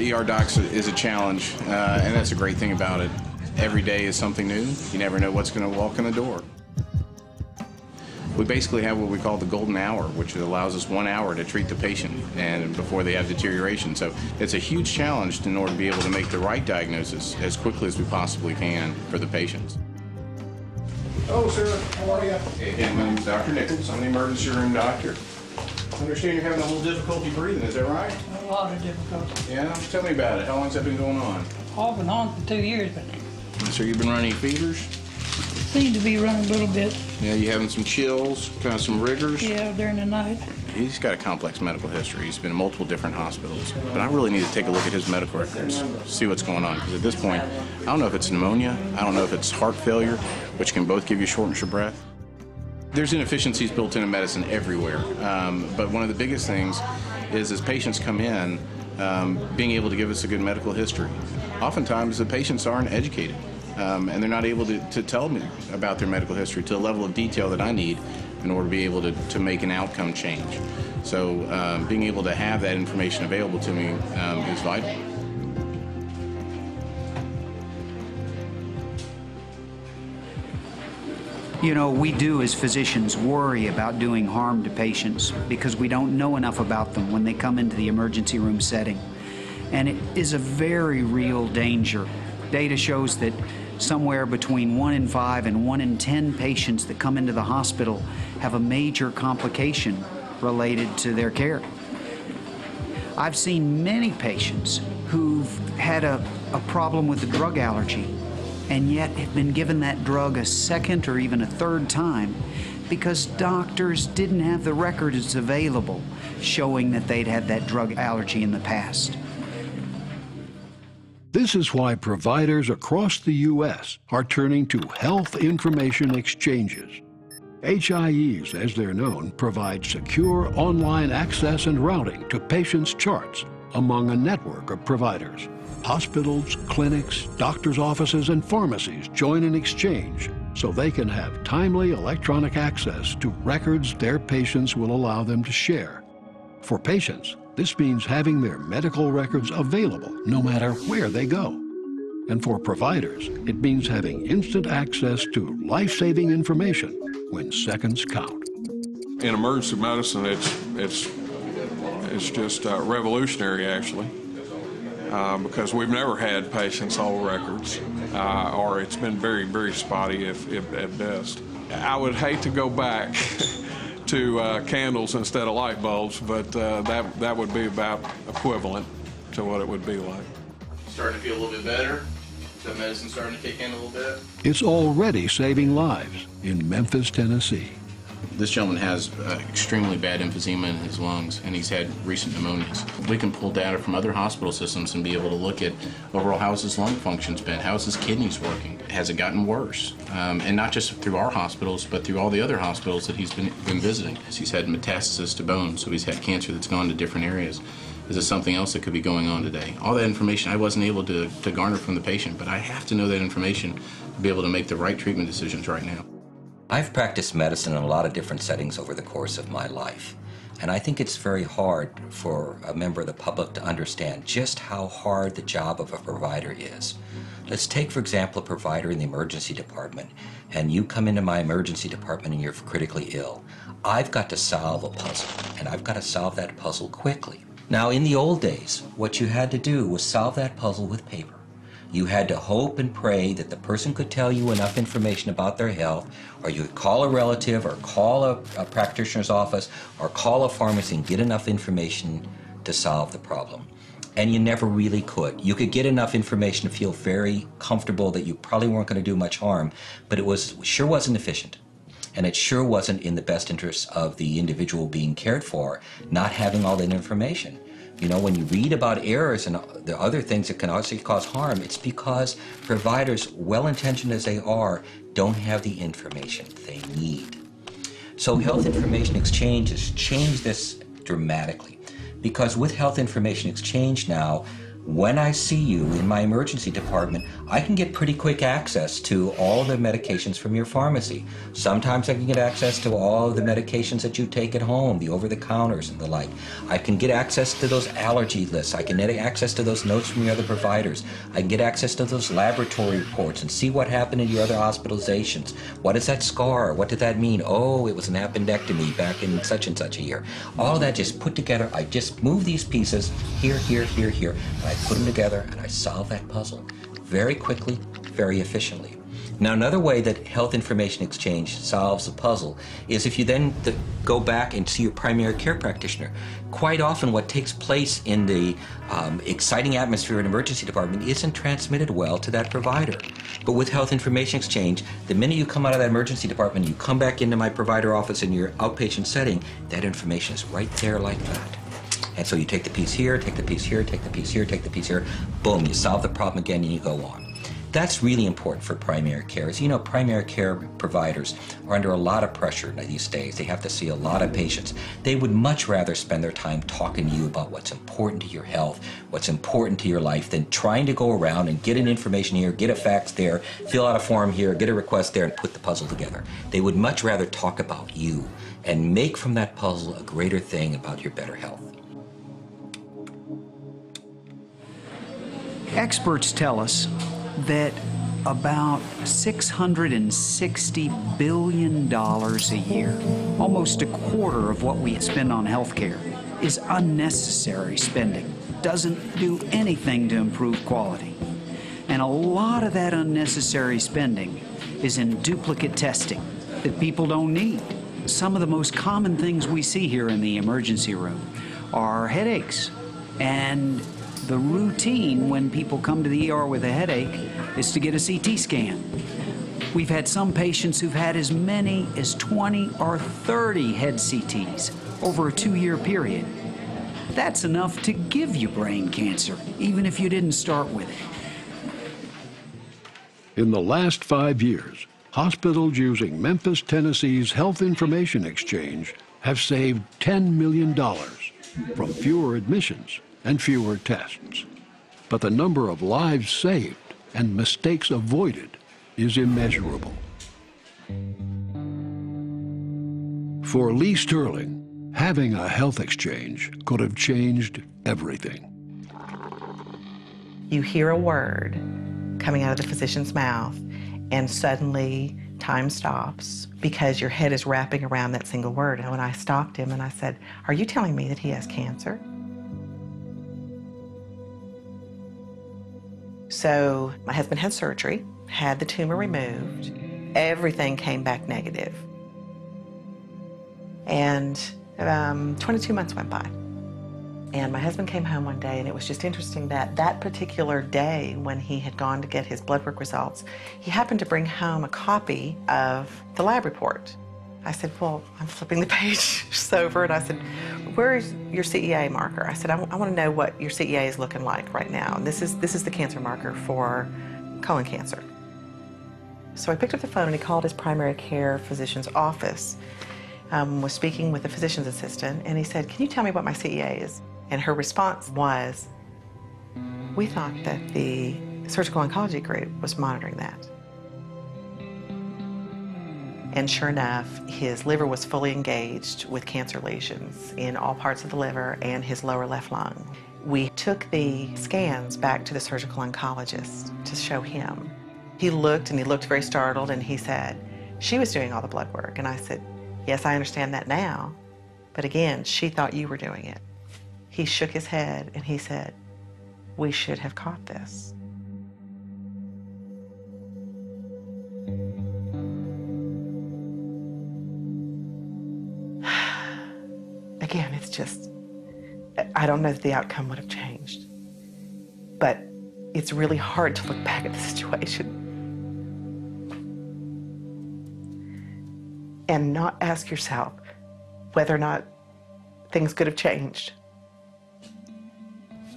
ER docs is a challenge, uh, and that's a great thing about it. Every day is something new. You never know what's going to walk in the door. We basically have what we call the golden hour, which allows us one hour to treat the patient and before they have deterioration. So it's a huge challenge in order to be able to make the right diagnosis as quickly as we possibly can for the patients. Oh, sir, how are you? Hey, my name's Dr. Nichols. I'm the emergency room doctor. I understand you're having a little difficulty breathing, is that right? A lot of difficulty. Yeah? Tell me about it. How long's that been going on? Off and on for two years, but So you've been running fevers? seem to be running a little bit, Yeah, you having some chills, kind of some rigors? yeah, during the night. He's got a complex medical history. He's been in multiple different hospitals. But I really need to take a look at his medical records, see what's going on. Because at this point, I don't know if it's pneumonia, I don't know if it's heart failure, which can both give you shortness of breath. There's inefficiencies built into medicine everywhere. Um, but one of the biggest things is as patients come in, um, being able to give us a good medical history. Oftentimes, the patients aren't educated. Um, and they're not able to, to tell me about their medical history to the level of detail that I need in order to be able to, to make an outcome change. So um, being able to have that information available to me um, is vital. You know, we do as physicians worry about doing harm to patients because we don't know enough about them when they come into the emergency room setting. And it is a very real danger. Data shows that somewhere between 1 in 5 and 1 in 10 patients that come into the hospital have a major complication related to their care. I've seen many patients who've had a, a problem with a drug allergy and yet have been given that drug a second or even a third time because doctors didn't have the records available showing that they'd had that drug allergy in the past. This is why providers across the U.S. are turning to health information exchanges. HIEs, as they're known, provide secure online access and routing to patients' charts among a network of providers. Hospitals, clinics, doctors' offices, and pharmacies join an exchange so they can have timely electronic access to records their patients will allow them to share. For patients, this means having their medical records available no matter where they go. And for providers, it means having instant access to life-saving information when seconds count. In emergency medicine, it's it's it's just uh, revolutionary, actually, uh, because we've never had patients hold records, uh, or it's been very, very spotty, if, if at best. I would hate to go back to uh, candles instead of light bulbs, but uh, that that would be about equivalent to what it would be like. Starting to feel a little bit better. The medicine starting to kick in a little bit. It's already saving lives in Memphis, Tennessee. This gentleman has uh, extremely bad emphysema in his lungs, and he's had recent pneumonias. We can pull data from other hospital systems and be able to look at overall how's his lung functions been, how's his kidneys working, has it gotten worse? Um, and not just through our hospitals, but through all the other hospitals that he's been, been visiting. He's had metastasis to bone, so he's had cancer that's gone to different areas. Is this something else that could be going on today? All that information I wasn't able to, to garner from the patient, but I have to know that information to be able to make the right treatment decisions right now. I've practiced medicine in a lot of different settings over the course of my life. And I think it's very hard for a member of the public to understand just how hard the job of a provider is. Let's take, for example, a provider in the emergency department, and you come into my emergency department and you're critically ill. I've got to solve a puzzle, and I've got to solve that puzzle quickly. Now, in the old days, what you had to do was solve that puzzle with paper. You had to hope and pray that the person could tell you enough information about their health, or you would call a relative, or call a, a, practitioner's office, or call a pharmacy and get enough information to solve the problem. And you never really could. You could get enough information to feel very comfortable that you probably weren't going to do much harm, but it was sure wasn't efficient. And it sure wasn't in the best interest of the individual being cared for, not having all that information. You know, when you read about errors and the other things that can also cause harm, it's because providers, well intentioned as they are, don't have the information they need. So, health information exchange has changed this dramatically because with health information exchange now, When I see you in my emergency department, I can get pretty quick access to all the medications from your pharmacy. Sometimes I can get access to all the medications that you take at home, the over the counters and the like. I can get access to those allergy lists. I can get access to those notes from your other providers. I can get access to those laboratory reports and see what happened in your other hospitalizations. What is that scar? What did that mean? Oh, it was an appendectomy back in such and such a year. All that just put together, I just move these pieces here, here, here, here, and I put them together and I solve that puzzle very quickly, very efficiently. Now, another way that health information exchange solves the puzzle is if you then th- go back and see your primary care practitioner. Quite often, what takes place in the um, exciting atmosphere in emergency department isn't transmitted well to that provider. But with health information exchange, the minute you come out of that emergency department, you come back into my provider office in your outpatient setting, that information is right there like that. And so you take the piece here, take the piece here, take the piece here, take the piece here, boom, you solve the problem again and you go on. That's really important for primary care. As you know, primary care providers are under a lot of pressure these days. They have to see a lot of patients. They would much rather spend their time talking to you about what's important to your health, what's important to your life, than trying to go around and get an information here, get a fax there, fill out a form here, get a request there, and put the puzzle together. They would much rather talk about you and make from that puzzle a greater thing about your better health. Experts tell us that about $660 billion a year, almost a quarter of what we spend on healthcare, is unnecessary spending. Doesn't do anything to improve quality. And a lot of that unnecessary spending is in duplicate testing that people don't need. Some of the most common things we see here in the emergency room are headaches and the routine when people come to the ER with a headache is to get a CT scan. We've had some patients who've had as many as 20 or 30 head CTs over a two year period. That's enough to give you brain cancer, even if you didn't start with it. In the last five years, hospitals using Memphis, Tennessee's Health Information Exchange have saved $10 million from fewer admissions and fewer tests. But the number of lives saved and mistakes avoided is immeasurable. For Lee Sterling, having a health exchange could have changed everything. You hear a word coming out of the physician's mouth, and suddenly time stops because your head is wrapping around that single word. And when I stopped him and I said, Are you telling me that he has cancer? So my husband had surgery, had the tumor removed. Everything came back negative. And um, 22 months went by. And my husband came home one day, and it was just interesting that that particular day when he had gone to get his blood work results, he happened to bring home a copy of the lab report. I said, Well, I'm flipping the page over, and I said, Where's your CEA marker? I said, I, want to know what your CEA is looking like right now. And this is, this is the cancer marker for colon cancer. So I picked up the phone and he called his primary care physician's office, um, was speaking with the physician's assistant, and he said, Can you tell me what my CEA is? And her response was, We thought that the surgical oncology group was monitoring that. And sure enough, his liver was fully engaged with cancer lesions in all parts of the liver and his lower left lung. We took the scans back to the surgical oncologist to show him. He looked and he looked very startled and he said, She was doing all the blood work. And I said, Yes, I understand that now. But again, she thought you were doing it. He shook his head and he said, We should have caught this. Just, I don't know if the outcome would have changed. But it's really hard to look back at the situation and not ask yourself whether or not things could have changed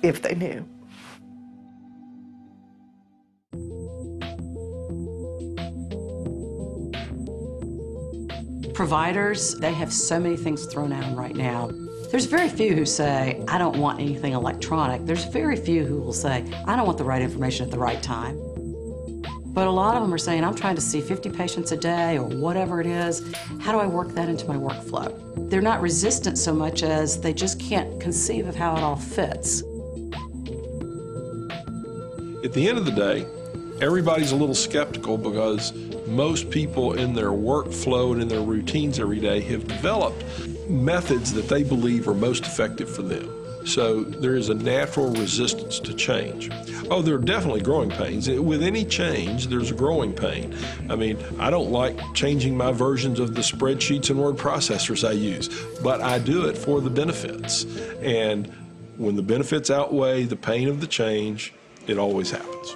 if they knew. Providers, they have so many things thrown at them right now. There's very few who say, I don't want anything electronic. There's very few who will say, I don't want the right information at the right time. But a lot of them are saying, I'm trying to see 50 patients a day or whatever it is. How do I work that into my workflow? They're not resistant so much as they just can't conceive of how it all fits. At the end of the day, everybody's a little skeptical because most people in their workflow and in their routines every day have developed methods that they believe are most effective for them. So there is a natural resistance to change. Oh, there are definitely growing pains. With any change, there's a growing pain. I mean, I don't like changing my versions of the spreadsheets and word processors I use, but I do it for the benefits. And when the benefits outweigh the pain of the change, it always happens.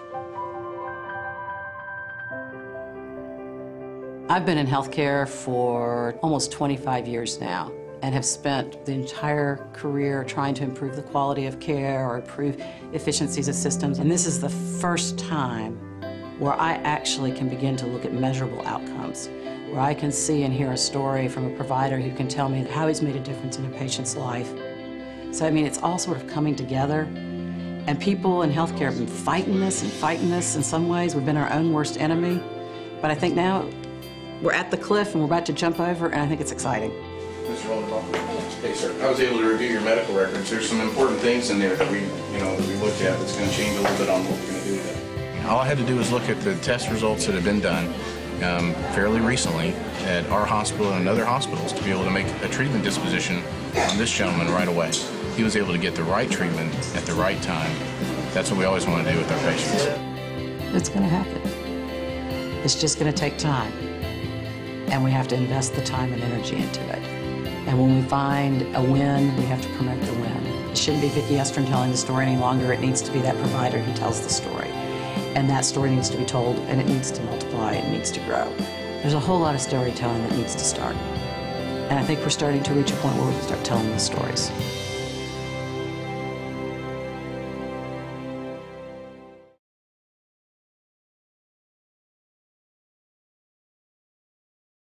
I've been in healthcare for almost 25 years now and have spent the entire career trying to improve the quality of care or improve efficiencies of systems. And this is the first time where I actually can begin to look at measurable outcomes, where I can see and hear a story from a provider who can tell me how he's made a difference in a patient's life. So, I mean, it's all sort of coming together. And people in healthcare have been fighting this and fighting this in some ways. We've been our own worst enemy. But I think now we're at the cliff and we're about to jump over, and I think it's exciting. Mr. Rosenbaum? Hey, sir. I was able to review your medical records. There's some important things in there that we, you know, that we looked at that's going to change a little bit on what we're going to do with it. All I had to do was look at the test results that have been done um, fairly recently at our hospital and other hospitals to be able to make a treatment disposition on this gentleman right away. He was able to get the right treatment at the right time. That's what we always want to do with our patients. It's going to happen. It's just going to take time. And we have to invest the time and energy into it. And when we find a win, we have to promote the win. It shouldn't be Vicki Estrin telling the story any longer. It needs to be that provider who tells the story. And that story needs to be told, and it needs to multiply, it needs to grow. There's a whole lot of storytelling that needs to start. And I think we're starting to reach a point where we can start telling the stories.